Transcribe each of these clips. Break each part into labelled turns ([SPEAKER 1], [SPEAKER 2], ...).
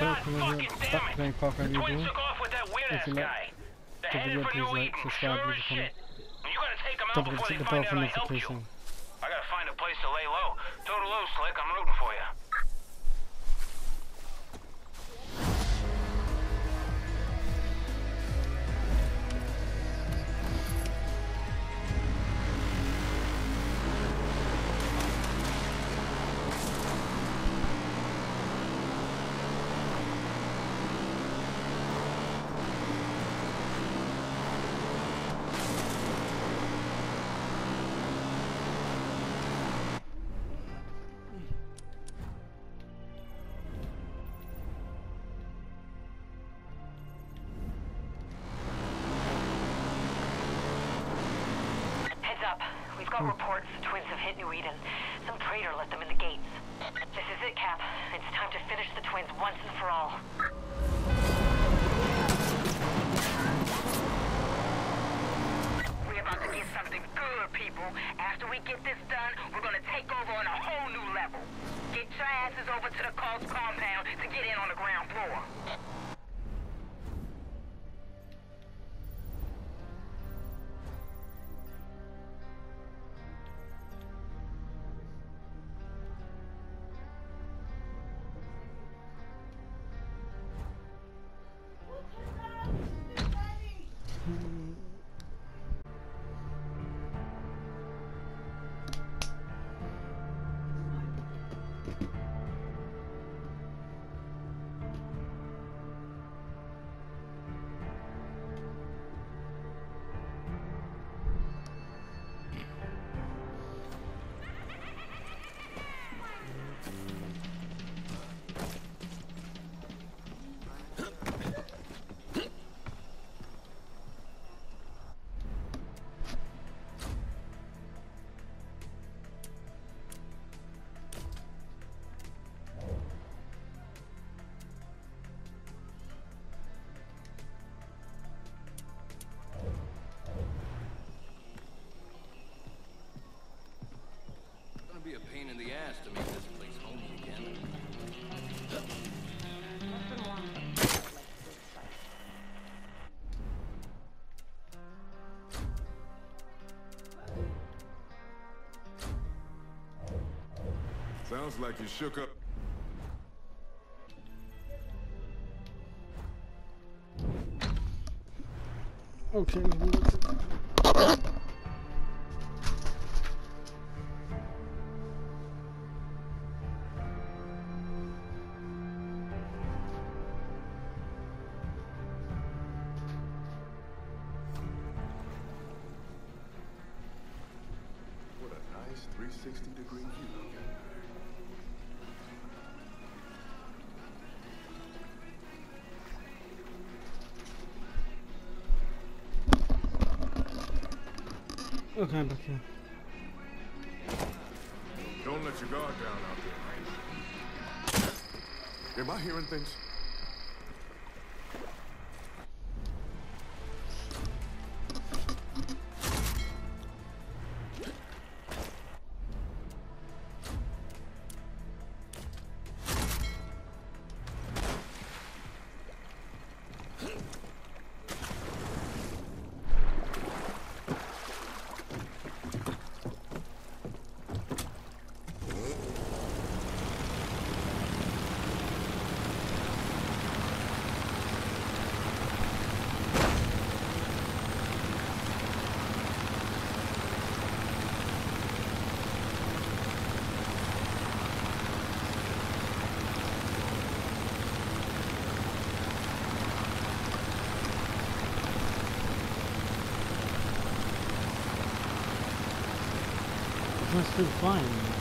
[SPEAKER 1] God fucking damn it!
[SPEAKER 2] playing Far Cry
[SPEAKER 1] The twins took off with that weird
[SPEAKER 2] If
[SPEAKER 1] ass
[SPEAKER 2] you like
[SPEAKER 1] guy. They're
[SPEAKER 2] the
[SPEAKER 1] headed for New Eden, sure as shit. You gotta take them out before they find out I helped you. I gotta find a place to lay low. Toodaloo, Slick. I'm rooting for you.
[SPEAKER 3] We've got reports the twins have hit New Eden. Some traitor let them in the gates. This is it, Cap. It's time to finish the twins once and for all. We're about to get something good, people. After we get this done, we're gonna take over on a whole new level. Get your asses over to the Coast compound
[SPEAKER 4] Sounds like you shook up.
[SPEAKER 2] Okay.
[SPEAKER 4] What a nice 360 degree view.
[SPEAKER 2] Okay.
[SPEAKER 4] Don't let your guard down out there. Am I hearing things?
[SPEAKER 2] I'm still flying.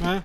[SPEAKER 2] 嗯